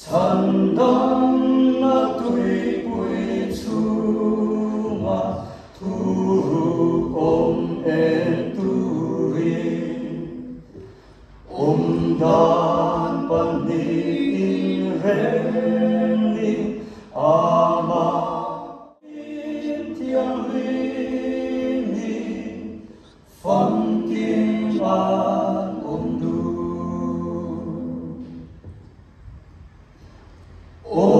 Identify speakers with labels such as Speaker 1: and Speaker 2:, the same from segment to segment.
Speaker 1: Sandang na tuwi-puwi chunga turukom en turin Umdan pandin renning ama tiang rini phong kim an om du O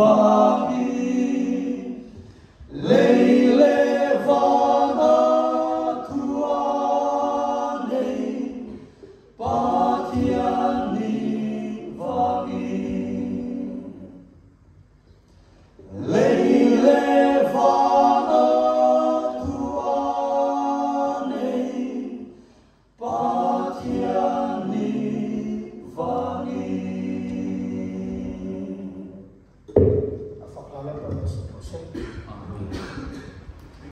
Speaker 1: anivangi